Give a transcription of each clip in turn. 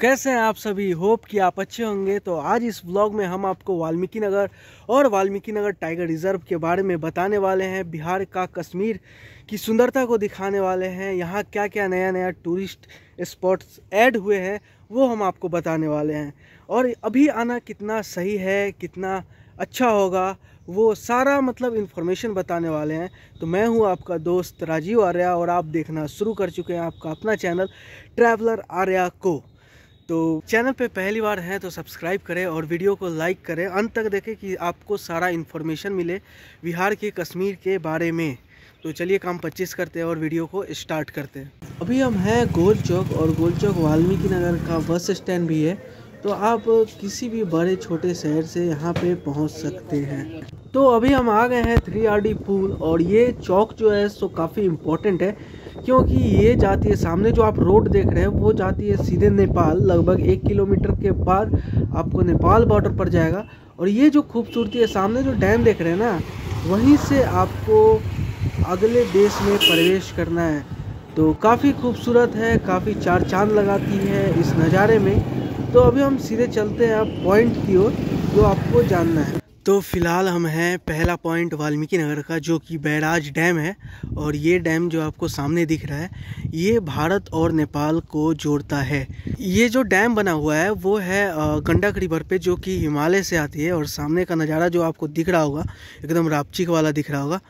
कैसे हैं आप सभी? होप कि आप अच्छे होंगे। तो आज इस ब्लॉग में हम आपको वाल्मीकि नगर और वाल्मीकि नगर टाइगर रिज़र्व के बारे में बताने वाले हैं। बिहार का कश्मीर की सुंदरता को दिखाने वाले हैं। यहाँ क्या क्या नया नया टूरिस्ट स्पॉट्स ऐड हुए हैं, वो हम आपको बताने वाले हैं। और अभी आना कितना सही है, कितना अच्छा होगा, वो सारा मतलब इन्फॉर्मेशन बताने वाले हैं। तो मैं हूँ आपका दोस्त राजीव आर्या और आप देखना शुरू कर चुके हैं आपका अपना चैनल ट्रैवलर आर्या को। तो चैनल पे पहली बार हैं तो सब्सक्राइब करें और वीडियो को लाइक करें। अंत तक देखें कि आपको सारा इन्फॉर्मेशन मिले बिहार के कश्मीर के बारे में। तो चलिए काम 25 करते हैं और वीडियो को स्टार्ट करते हैं। अभी हम हैं गोल चौक और गोल चौक वाल्मीकि नगर का बस स्टैंड भी है। तो आप किसी भी बड़े छोटे शहर से यहाँ पे पहुँच सकते हैं। तो अभी हम आ गए हैं थ्री आर डी पुल और ये चौक जो है सो काफ़ी इम्पोर्टेंट है। क्योंकि ये जाती है सामने, जो आप रोड देख रहे हैं, वो जाती है सीधे नेपाल, लगभग एक किलोमीटर के बाद आपको नेपाल बॉर्डर पर जाएगा। और ये जो खूबसूरती है, सामने जो डैम देख रहे हैं ना, वहीं से आपको अगले देश में प्रवेश करना है। तो काफ़ी खूबसूरत है, काफ़ी चार चाँद लगाती है इस नज़ारे में। तो अभी हम सीधे चलते हैं, आप पॉइंट की ओर, जो आपको जानना है। तो फ़िलहाल हम हैं पहला पॉइंट वाल्मीकि नगर का, जो कि बैराज डैम है, और ये डैम जो आपको सामने दिख रहा है, ये भारत और नेपाल को जोड़ता है। ये जो डैम बना हुआ है, वो है गंडक रिवर पे, जो कि हिमालय से आती है, और सामने का नज़ारा जो आपको दिख रहा होगा, एकदम रापचिक वाला दिख रहा होगा।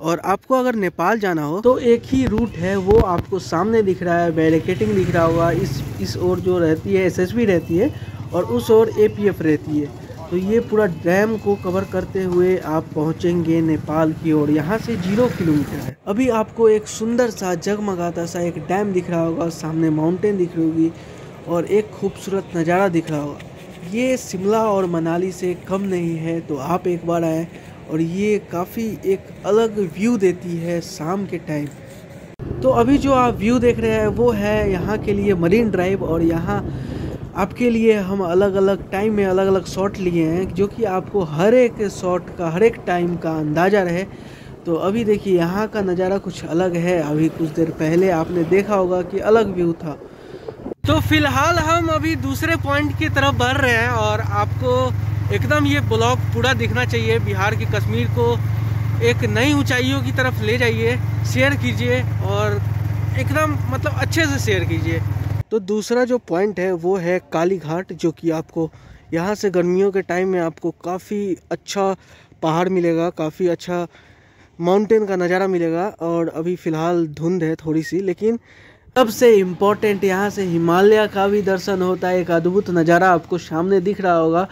और आपको अगर नेपाल जाना हो तो एक ही रूट है, वो आपको सामने दिख रहा है बैरिकेटिंग दिख रहा होगा, इस इस ओर जो रहती है, एसएसबी रहती है, और उस ओर एपीएफ रहती है। तो ये पूरा डैम को कवर करते हुए आप पहुँचेंगे नेपाल की ओर। यहाँ से ज़ीरो किलोमीटर है। अभी आपको एक सुंदर सा जगमगाता सा एक डैम दिख रहा होगा, सामने माउंटेन दिख रही होगी और एक खूबसूरत नज़ारा दिख रहा होगा। ये शिमला और मनाली से कम नहीं है तो आप एक बार आए और ये काफ़ी एक अलग व्यू देती है शाम के टाइम। तो अभी जो आप व्यू देख रहे हैं, वो है यहाँ के लिए मरीन ड्राइव और यहाँ आपके लिए हम अलग अलग टाइम में अलग अलग शॉट लिए हैं, जो कि आपको हर एक शॉट का, हर एक टाइम का अंदाज़ा रहे। तो अभी देखिए, यहाँ का नज़ारा कुछ अलग है। अभी कुछ देर पहले आपने देखा होगा कि अलग व्यू था। तो फ़िलहाल हम अभी दूसरे पॉइंट की तरफ़ बढ़ रहे हैं और आपको एकदम ये ब्लॉग पूरा दिखना चाहिए। बिहार के कश्मीर को एक नई ऊंचाइयों की तरफ़ ले जाइए शेयर कीजिए और एकदम मतलब अच्छे से शेयर कीजिए। तो दूसरा जो पॉइंट है, वो है काली घाट जो कि आपको यहाँ से गर्मियों के टाइम में आपको काफ़ी अच्छा पहाड़ मिलेगा, काफ़ी अच्छा माउंटेन का नज़ारा मिलेगा और अभी फ़िलहाल धुंध है थोड़ी सी लेकिन सबसे इम्पोर्टेंट यहाँ से हिमालय का भी दर्शन होता है। एक अद्भुत नज़ारा आपको सामने दिख रहा होगा।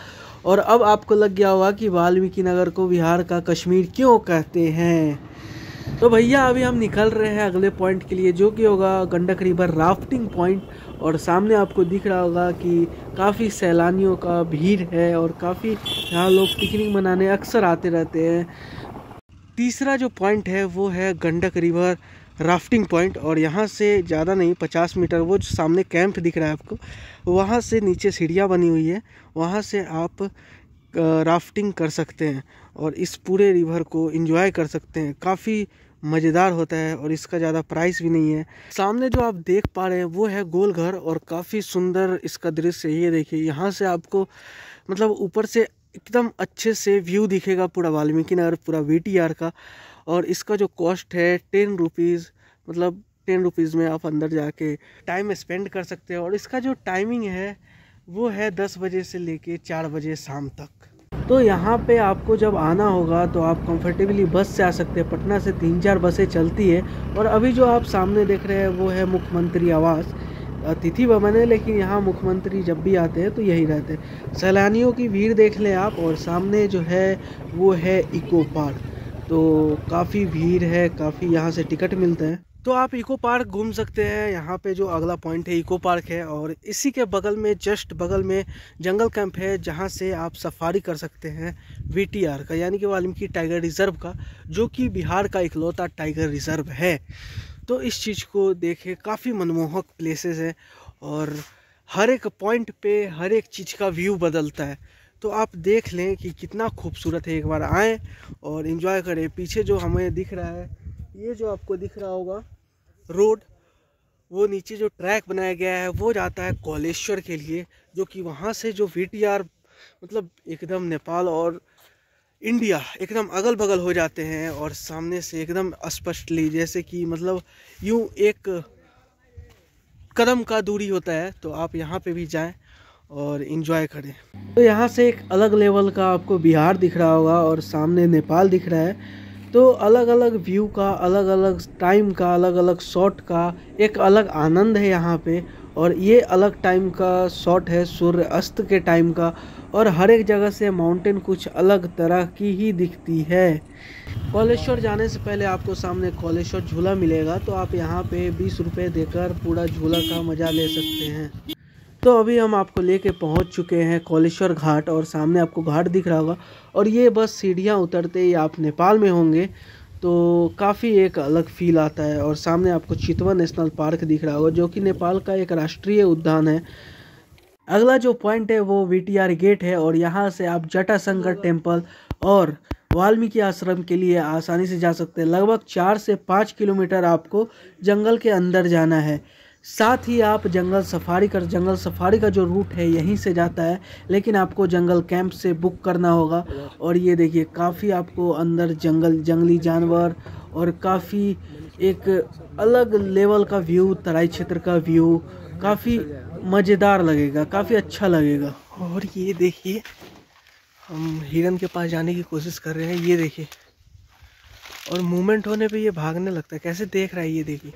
और अब आपको लग गया होगा कि वाल्मीकि नगर को बिहार का कश्मीर क्यों कहते हैं? तो भैया, अभी हम निकल रहे हैं अगले पॉइंट के लिए, जो कि होगा गंडक रिवर राफ्टिंग पॉइंट और सामने आपको दिख रहा होगा कि काफ़ी सैलानियों का भीड़ है और काफ़ी यहाँ लोग पिकनिक मनाने अक्सर आते रहते हैं। तीसरा जो पॉइंट है, वो है गंडक रिवर राफ्टिंग पॉइंट और यहाँ से ज़्यादा नहीं, पचास मीटर, वो जो सामने कैंप दिख रहा है आपको, वहाँ से नीचे सीढ़ियाँ बनी हुई है, वहाँ से आप राफ्टिंग कर सकते हैं और इस पूरे रिवर को इंजॉय कर सकते हैं। काफ़ी मज़ेदार होता है और इसका ज़्यादा प्राइस भी नहीं है। सामने जो आप देख पा रहे हैं, वो है गोल घर और काफ़ी सुंदर इसका दृश्य ये देखिए, यहाँ से आपको मतलब ऊपर से एकदम अच्छे से व्यू दिखेगा पूरा वाल्मीकि नगर, पूरा वी का। और इसका जो कॉस्ट है टेन रुपीज़ मतलब टेन रुपीज़ में आप अंदर जाके टाइम स्पेंड कर सकते हैं। और इसका जो टाइमिंग है, वो है दस बजे से लेके चार बजे शाम तक। तो यहाँ पे आपको जब आना होगा तो आप कंफर्टेबली बस से आ सकते हैं। पटना से तीन चार बसें चलती है और अभी जो आप सामने देख रहे हैं वो है मुख्यमंत्री आवास। अतिथि भवन है, लेकिन यहाँ मुख्यमंत्री जब भी आते हैं तो यही रहते हैं। सैलानियों की भीड़ देख लें आप और सामने जो है वो है इको पार्क। तो काफ़ी भीड़ है, काफ़ी यहाँ से टिकट मिलते हैं। तो आप इको पार्क घूम सकते हैं। यहाँ पे जो अगला पॉइंट है इको पार्क है और इसी के बगल में जस्ट बगल में जंगल कैंप है जहाँ से आप सफारी कर सकते हैं वी का, यानी कि वाल्मीकि टाइगर रिज़र्व का, जो कि बिहार का इकलौता टाइगर रिज़र्व है। तो इस चीज़ को देखे, काफ़ी मनमोहक प्लेसेस है और हर एक पॉइंट पे, हर एक चीज़ का व्यू बदलता है। तो आप देख लें कि कितना खूबसूरत है, एक बार आएँ और इन्जॉय करें। पीछे जो हमें दिख रहा है, ये जो आपको दिख रहा होगा रोड, वो नीचे जो ट्रैक बनाया गया है, वो जाता है कोलेश्वर के लिए, जो कि वहाँ से जो वीटीआर मतलब एकदम नेपाल और इंडिया एकदम अगल बगल हो जाते हैं और सामने से एकदम स्पष्टली, जैसे कि मतलब यूँ एक कदम का दूरी होता है तो आप यहाँ पे भी जाएँ और इन्जॉय करें। तो यहाँ से एक अलग लेवल का आपको बिहार दिख रहा होगा और सामने नेपाल दिख रहा है। तो अलग अलग व्यू का अलग अलग टाइम का अलग अलग शॉट का एक अलग आनंद है यहाँ पे। और ये अलग टाइम का शॉट है सूर्य अस्त के टाइम का। और हर एक जगह से माउंटेन कुछ अलग तरह की ही दिखती है। कॉलेश्वर जाने से पहले आपको सामने कॉलेश्वर झूला मिलेगा तो आप यहाँ पे बीस रुपये देकर पूरा झूला का मज़ा ले सकते हैं। तो अभी हम आपको लेके पहुँच चुके हैं कॉलेश्वर घाट और सामने आपको घाट दिख रहा होगा। और ये बस सीढ़ियाँ उतरते ही आप नेपाल में होंगे तो काफ़ी एक अलग फील आता है। और सामने आपको चितवा नेशनल पार्क दिख रहा होगा, जो कि नेपाल का एक राष्ट्रीय उद्यान है। अगला जो पॉइंट है, वो वीटीआर गेट है और यहाँ से आप जटाशंकर टेंपल और वाल्मीकि आश्रम के लिए आसानी से जा सकते हैं। लगभग चार से पाँच किलोमीटर आपको जंगल के अंदर जाना है। साथ ही आप जंगल सफारी कर, जंगल सफारी का जो रूट है, यहीं से जाता है। लेकिन आपको जंगल कैंप से बुक करना होगा। और ये देखिए, काफ़ी आपको अंदर जंगल, जंगली जानवर और काफ़ी एक अलग लेवल का व्यू, तराई क्षेत्र का व्यू काफ़ी मज़ेदार लगेगा, काफ़ी अच्छा लगेगा। और ये देखिए, हम हिरन के पास जाने की कोशिश कर रहे हैं। ये देखिए, और मूवमेंट होने पे ये भागने लगता है। कैसे देख रहा है ये देखिए?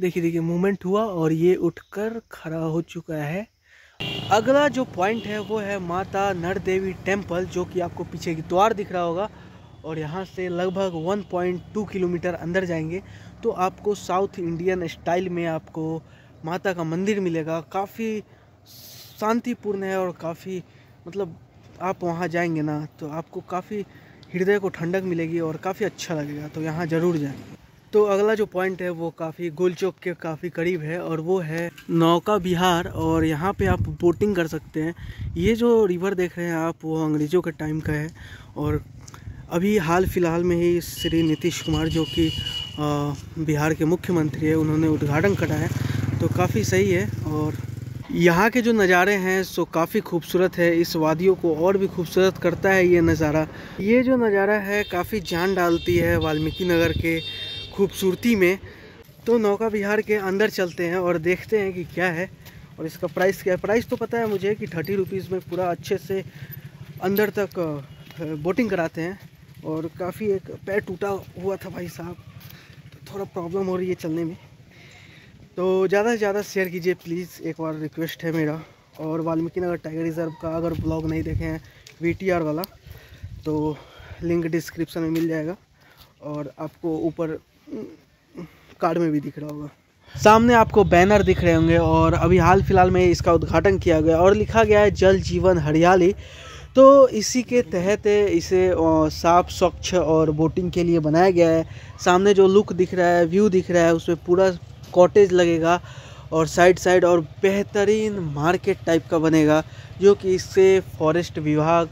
देखिए देखिए मूवमेंट हुआ और ये उठकर खड़ा हो चुका है। अगला जो पॉइंट है, वो है माता नर देवी टेंपल जो कि आपको पीछे की द्वार दिख रहा होगा और यहाँ से लगभग 1.2 किलोमीटर अंदर जाएँगे। तो आपको साउथ इंडियन स्टाइल में आपको माता का मंदिर मिलेगा। काफ़ी शांतिपूर्ण है और काफ़ी मतलब आप वहाँ जाएँगे ना तो आपको काफ़ी हृदय को ठंडक मिलेगी और काफ़ी अच्छा लगेगा। तो यहाँ ज़रूर जाएँ। तो अगला जो पॉइंट है वो काफ़ी गोल चौक के काफ़ी करीब है और वो है नौका बिहार और यहाँ पे आप बोटिंग कर सकते हैं। ये जो रिवर देख रहे हैं आप, वो अंग्रेज़ों के टाइम का है और अभी हाल फ़िलहाल में ही श्री नीतीश कुमार जो कि बिहार के मुख्यमंत्री है, उन्होंने उद्घाटन करा है। तो काफ़ी सही है और यहाँ के जो नज़ारे हैं, सो काफ़ी खूबसूरत है। इस वादियों को और भी खूबसूरत करता है ये नज़ारा। ये जो नज़ारा है, काफ़ी जान डालती है वाल्मीकि नगर के खूबसूरती में तो नौका विहार के अंदर चलते हैं और देखते हैं कि क्या है। और इसका प्राइस क्या है? प्राइस तो पता है मुझे कि थर्टी रुपीज़ में पूरा अच्छे से अंदर तक बोटिंग कराते हैं। और काफ़ी एक पैर टूटा हुआ था भाई साहब। तो थोड़ा प्रॉब्लम हो रही है चलने में। तो ज़्यादा से ज़्यादा शेयर कीजिए प्लीज़ एक बार रिक्वेस्ट है मेरा। और वाल्मीकि नगर टाइगर रिज़र्व का अगर ब्लॉग नहीं देखे हैं VTR वाला तो लिंक डिस्क्रिप्शन में मिल जाएगा। और आपको ऊपर कार्ड में भी दिख रहा होगा। सामने आपको बैनर दिख रहे होंगे और अभी हाल फ़िलहाल में इसका उद्घाटन किया गया और लिखा गया है जल जीवन हरियाली। तो इसी के तहत इसे साफ़, स्वच्छ और बोटिंग के लिए बनाया गया है। सामने जो लुक दिख रहा है, व्यू दिख रहा है, उसमें पूरा कॉटेज लगेगा और साइड साइड और बेहतरीन मार्केट टाइप का बनेगा, जो कि इससे फॉरेस्ट विभाग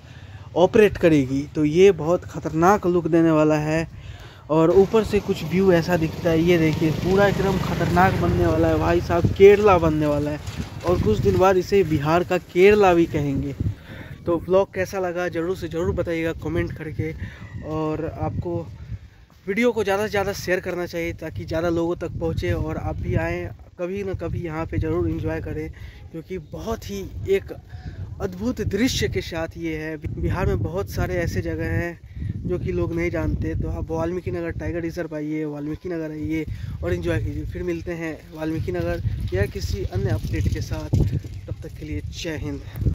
ऑपरेट करेगी। तो ये बहुत ख़तरनाक लुक देने वाला है। और ऊपर से कुछ व्यू ऐसा दिखता है, ये देखिए, पूरा एकदम खतरनाक बनने वाला है भाई साहब, केरला बनने वाला है। और कुछ दिन बाद इसे बिहार का केरला भी कहेंगे। तो ब्लॉग कैसा लगा ज़रूर से ज़रूर बताइएगा कमेंट करके। और आपको वीडियो को ज़्यादा से ज़्यादा शेयर करना चाहिए ताकि ज़्यादा लोगों तक पहुँचे और आप भी आएँ, कभी ना कभी यहाँ पे ज़रूर इंजॉय करें, क्योंकि बहुत ही एक अद्भुत दृश्य के साथ ये है। बिहार में बहुत सारे ऐसे जगह हैं जो कि लोग नहीं जानते तो आप वाल्मीकि नगर टाइगर रिज़र्व आइए, वाल्मीकि नगर आइए और इन्जॉय कीजिए। फिर मिलते हैं वाल्मीकि नगर या किसी अन्य अपडेट के साथ। तब तक के लिए जय हिंद।